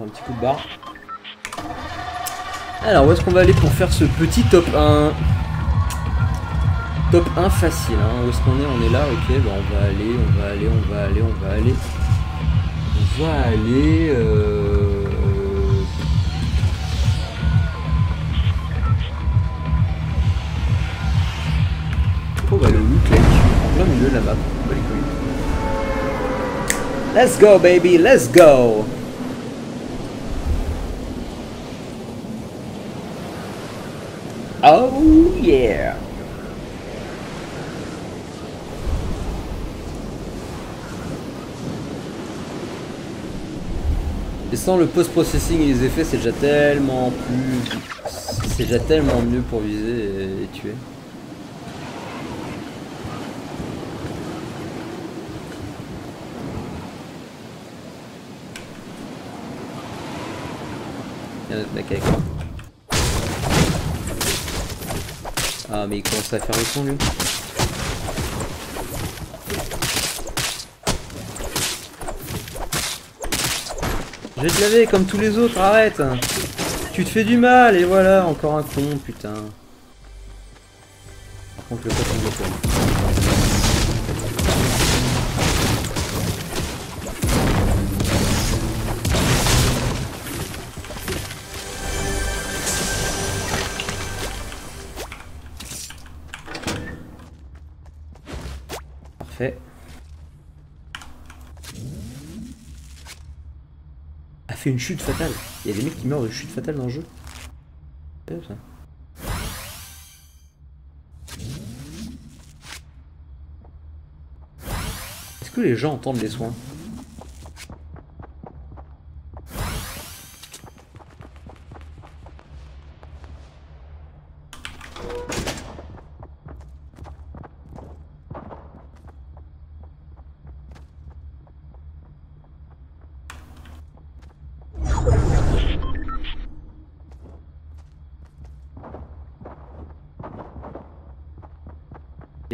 Un petit coup de barre. Alors, où est-ce qu'on va aller pour faire ce petit top 1 Top 1 facile, hein. Où est-ce qu'on est? On est là, ok. Bah, on va aller, on va aller, on va aller, on va aller. On va aller... Euh... On va aller en plein milieu la map. Let's go, baby, let's go Oh yeah Et sans le post-processing et les effets, c'est déjà tellement plus... C'est déjà tellement mieux pour viser et, tuer. Il un autre mec avec moi. Ah mais il commence à faire le son lui. Je vais te laver comme tous les autres, arrête Tu te fais du mal et voilà, encore un con, putain. Par contre le pote il Parfait. A fait une chute fatale. Il y a des mecs qui meurent de chute fatale dans le jeu. Est-ce que les gens entendent les soins?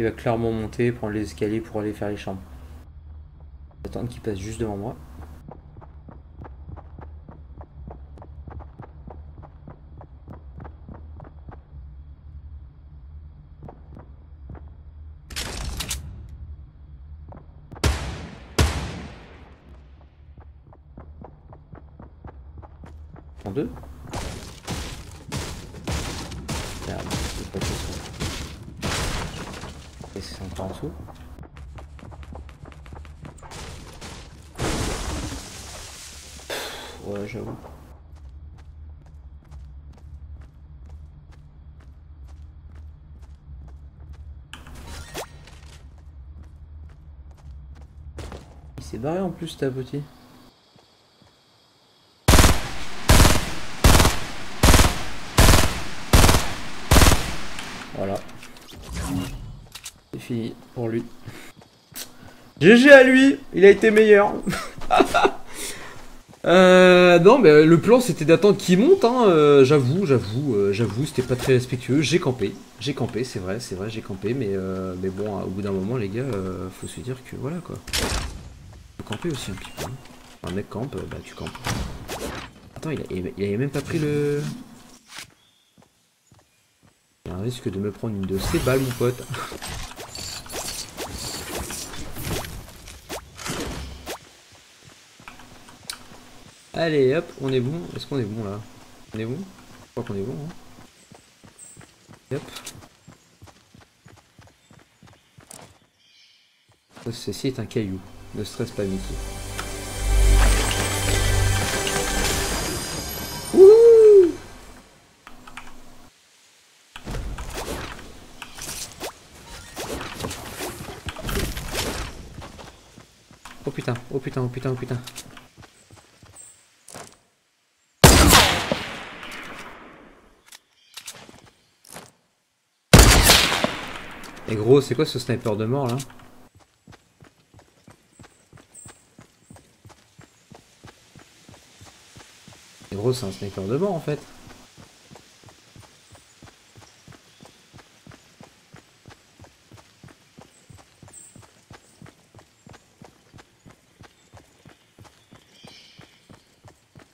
Va clairement monter, prendre les escaliers pour aller faire les chambres. Attendre qu'il passe juste devant moi. En deux encore en dessous. Pff, Ouais, j'avoue. Il s'est barré en plus, ta petit. Voilà. Pour lui. GG à lui, il a été meilleur. Euh, non, mais le plan c'était d'attendre qu'il monte, hein, euh, j'avoue, j'avoue, euh, j'avoue, c'était pas très respectueux. J'ai campé, j'ai campé, c'est vrai, c'est vrai, j'ai campé, mais, euh, mais bon, au bout d'un moment, les gars, euh, faut se dire que voilà quoi. Faut camper aussi un petit peu. hein. Un mec campe, euh, bah tu campes. Attends, il, avait même pas pris le. Il y a un risque de me prendre une de ces balles, mon pote. Allez, hop, on est bon. Est-ce qu'on est bon là? On est bon? Je crois qu'on est bon. Hein. Hop. Ceci est un caillou. Ne stresse pas, Mickey. Wouhou Oh putain, oh putain, oh putain, oh putain. Et gros, c'est quoi ce sniper de mort là Et gros, c'est un sniper de mort en fait.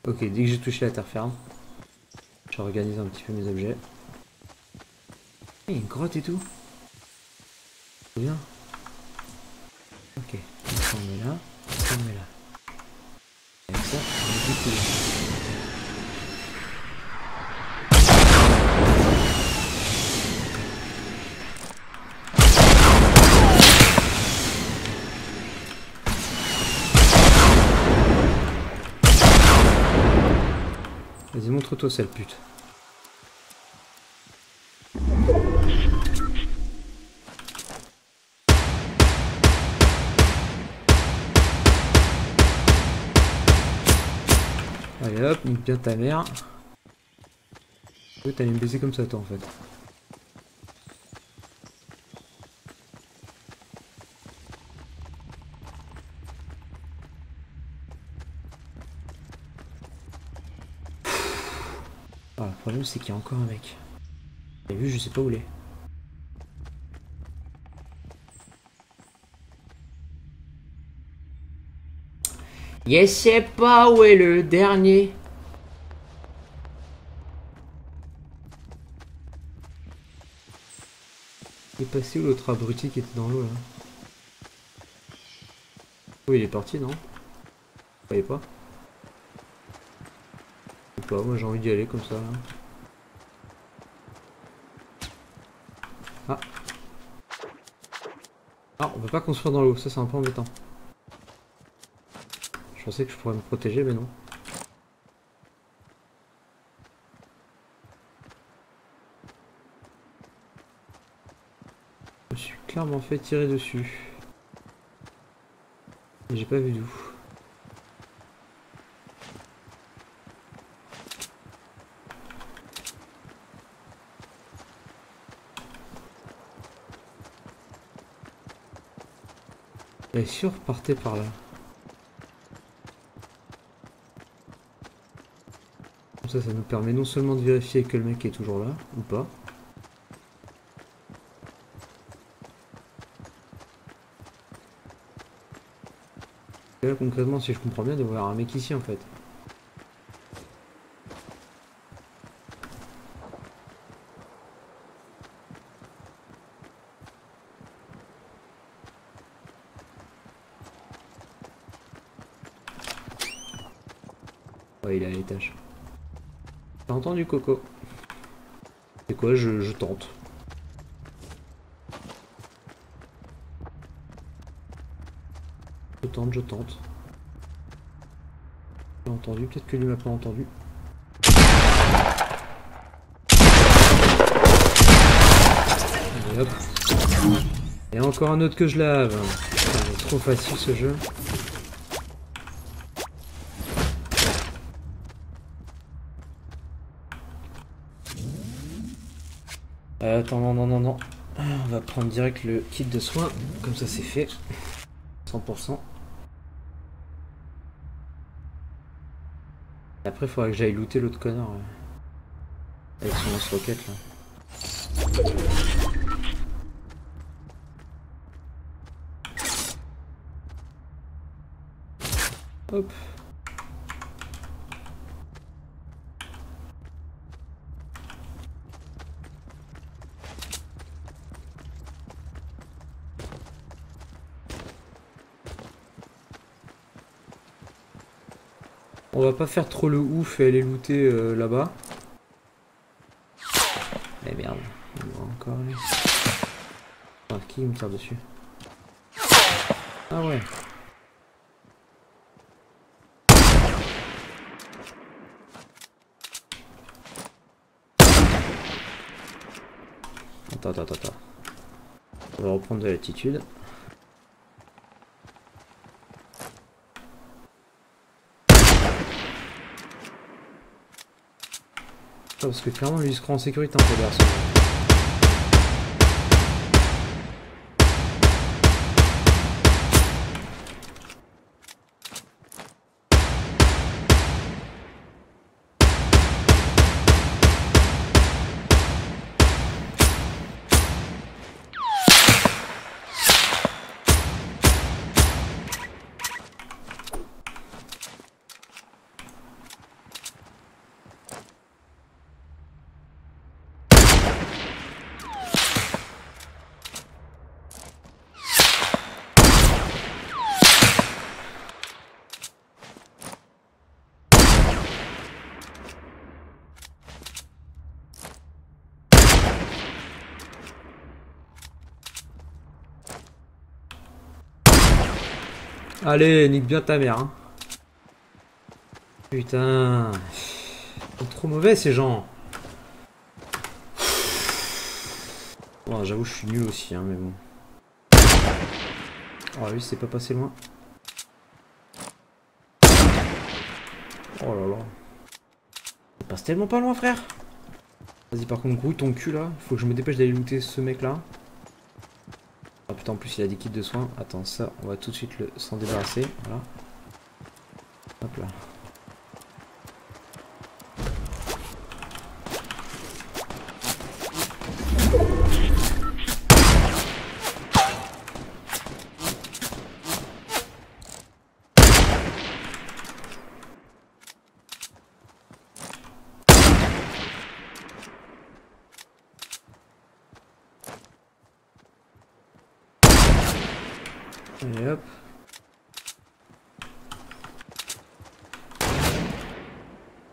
Ok, dès que j'ai touché la terre ferme, j'organise un petit peu mes objets. Il y a une grotte et tout. Vas-y, montre-toi sale pute. Allez hop, nique bien ta mère. Oui, t'allais me baiser comme ça toi en fait. Ah, le c'est qu'il y a encore un mec. T'as vu, je sais pas où il est. Je sais pas où est le dernier. Il est passé où l'autre abruti qui était dans l'eau là? Oui, il est parti, non? Vous voyez pas? Je sais pas, moi j'ai envie d'y aller comme ça. Là. Ah. Ah, on peut pas construire dans l'eau, ça c'est un peu embêtant. Je pensais que je pourrais me protéger, mais non. Je me suis clairement fait tirer dessus. J'ai pas vu d'où. Sûr, partez par là. Comme ça, ça nous permet non seulement de vérifier que le mec est toujours là, ou pas. Concrètement, si je comprends bien, y avoir un mec ici en fait. Ouais, il est à l'étage. Coco C'est quoi je, tente. Je tente, je tente. J'ai entendu, peut-être que lui m'a pas entendu. Allez, hop. Et encore un autre que je lave. Trop facile ce jeu. Euh, attends, non, non, non, non. On va prendre direct le kit de soins. Comme ça, c'est fait. 100%. Et après, il faudra que j'aille looter l'autre connard. Avec son lance-roquette, là. Hop. On va pas faire trop le ouf et aller looter euh, là-bas. Eh merde, il va encore aller. Ah, qui me tire dessus? Ah ouais. Attends, attends, attends. On va reprendre de l'altitude. Parce que clairement lui il se croit en sécurité un peu le garçon. Allez, nique bien ta mère. Hein. Putain. Ils sont trop mauvais ces gens. Bon, j'avoue, je suis nul aussi, hein, mais bon. Oh, lui, c'est pas passé loin. Oh là là. Il passe tellement pas loin, frère. Vas-y, par contre, grouille ton cul là. Faut que je me dépêche d'aller looter ce mec là. Ah putain, en plus, il a des kits de soins. Attends, ça, on va tout de suite s'en débarrasser. Voilà. Hop là. Allez hop.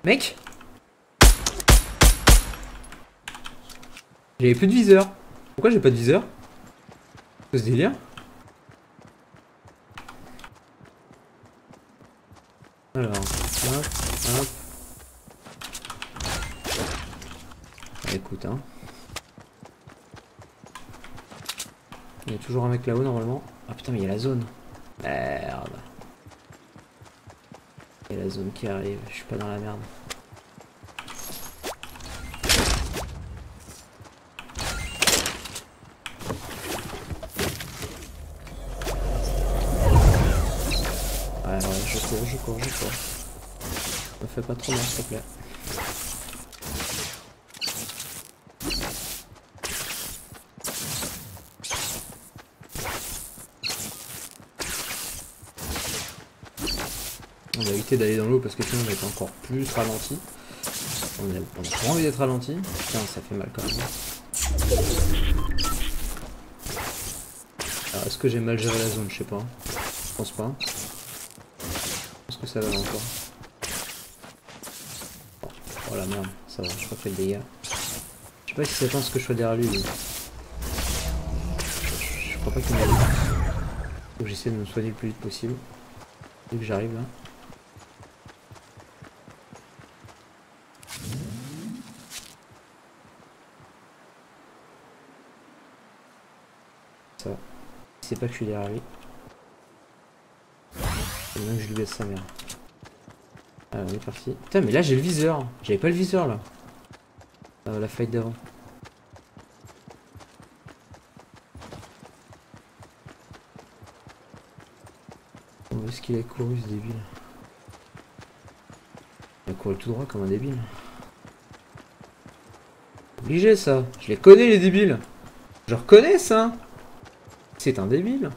Mec J'avais plus de viseur. Pourquoi j'ai pas de viseur? C'est ce délire? Alors, hop, hop. Ah, écoute, hein. Il y a toujours un mec là-haut normalement. Ah putain mais il y a la zone. Merde. Il y a la zone qui arrive, je suis pas dans la merde. Cours, je cours, je cours. Me fais pas trop mal s'il te plaît. On va éviter d'aller dans l'eau parce que sinon on va être encore plus ralenti. On a, pas envie d'être ralenti. Putain, ça fait mal quand même. Alors, est-ce que j'ai mal géré la zone? Je sais pas. Je pense pas. Que ça va encore. Oh la merde, ça va, je crois fait le dégât. Je sais pas si c'est pense que je sois derrière lui. Je, crois pas qu'il m'a vu. Faut que j'essaie de me soigner le plus vite possible. Dès que j'arrive là. Ça. Il sait pas que je suis derrière lui. Que je lui baisse sa mère. Ah, on est parti. Putain, mais là j'ai le viseur. J'avais pas le viseur là. Ah, la fight d'avant. Où est-ce qu'il a couru ce débile? Il a couru tout droit comme un débile. Obligé ça. Je les connais les débiles. Je reconnais ça. C'est un débile.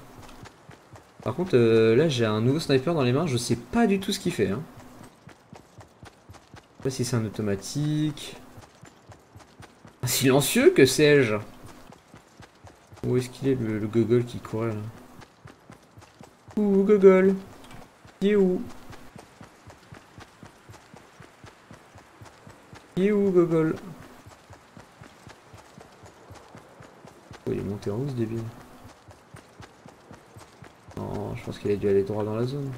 Par contre, euh, là j'ai un nouveau sniper dans les mains, je sais pas du tout ce qu'il fait. Hein. Je sais pas si c'est un automatique. Un silencieux, que sais-je? Où est-ce qu'il est, le, le, gogol qui courait là? Ouh, gogol? Il est où? Il est où, gogol? Oh, il est monté en haut ce débile. Non, je pense qu'il a dû aller droit dans la zone.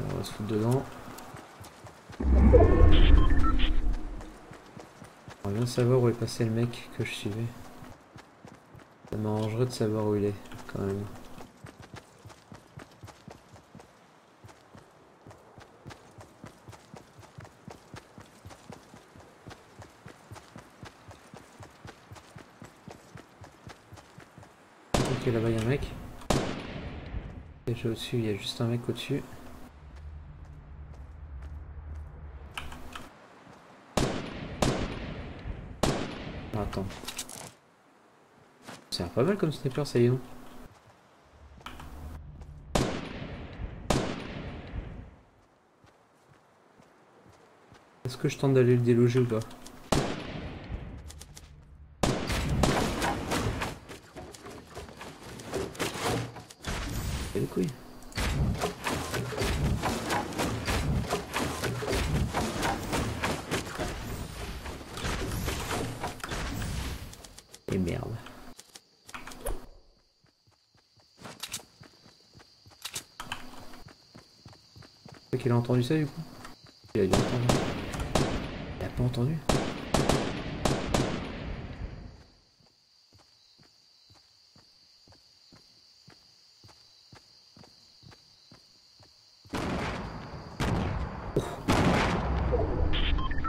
On va se foutre dedans. Savoir où est passé le mec que je suivais. Ça m'arrangerait de savoir où il est, quand même. Ok, là-bas il y a un mec. Déjà au-dessus, il y a juste un mec au-dessus. C'est pas mal comme sniper, ça y est, Est-ce que je tente d'aller le déloger ou pas Et les couilles. Et merde. C'est qu'il a entendu ça du coup Il a dû pas entendu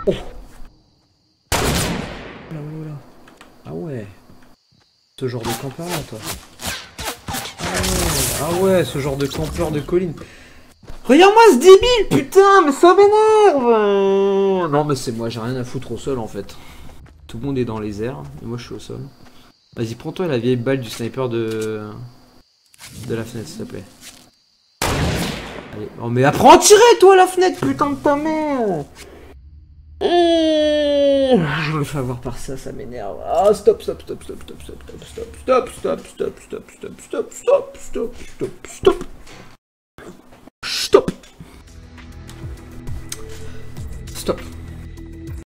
Oh. Oula, oula. Ah ouais. Ce genre de campeur là, toi. Ah ah ouais, ce genre de campeur de colline. Regarde-moi ce débile, putain, mais ça m'énerve Non, mais c'est moi, j'ai rien à foutre au sol en fait. Tout le monde est dans les airs, et moi je suis au sol. Vas-y, prends-toi la vieille balle du sniper de... De la fenêtre, s'il te plaît. Allez. Oh, mais apprends à tirer, toi, la fenêtre, putain de ta mère Oh, je me fais avoir par ça, ça m'énerve. Ah, stop, stop, stop, stop, stop, stop, stop, stop, stop, stop, stop, stop, stop, stop, stop, stop, stop, stop, stop.